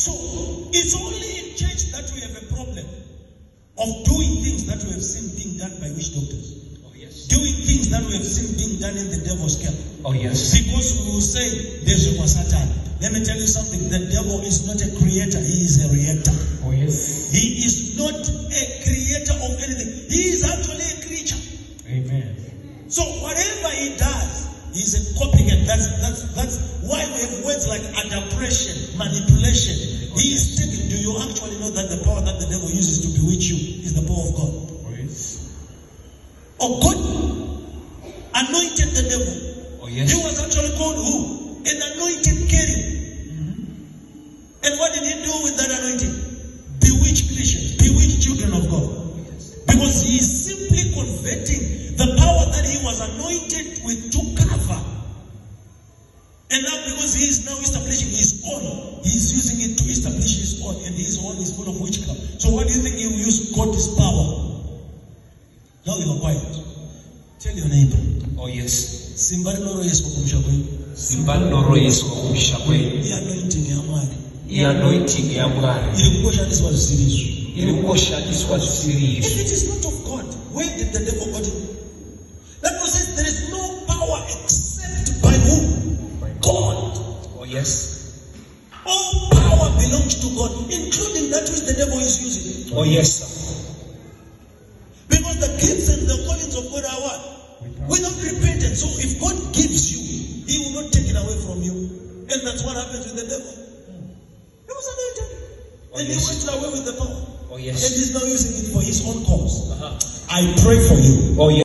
So it's only in church that we have a problem of doing things that we have seen being done by witch doctors. Oh yes. Doing things that we have seen being done in the devil's camp. Oh yes. Because we will say, there's a Satan. Let me tell you something. The devil is not a creator. He is a reactor. Oh yes. He is not a creator of anything. He is actually a creature. Amen. So whatever he does, he's a copycat. That's, that's, that's why we have words like adaptation, manipulation. He is taking, do you actually know that the power that the devil uses to bewitch you is the power of God? Oh yes. Oh, God anointed the devil. Oh yes. He was actually called who? An anointed king. Mm-hmm. And what did he do with that anointing? Bewitch Christians, bewitch children of God. Because he is simply converting the power that he was anointed with to. And now because he is now establishing his own, he is using it to establish his own, and his own is full of witchcraft. So what do you think he will use God's power? Now you are quiet. Tell your neighbor. Oh yes. Simba linoro Yesu kukumsha kwenu. Simba nnoro Yesu okumusha kwenu. Iyi anointing ya mwari. Iyi anointing ya Bwana Ili kukoshaniswa zisirizo. iri kushandiswa zisiriizo. If it is not of God, where did the devil got it? Yes. All power belongs to God, including that which the devil is using. Oh yes. sir. Because the gifts and the callings of God are what? Without repentance. So if God gives you, He will not take it away from you. And that's what happens with the devil. He was anointed. Oh, and yes. he went away with the power. Oh yes. And he's now using it for his own cause. Uh-huh. I pray for you. Oh yes.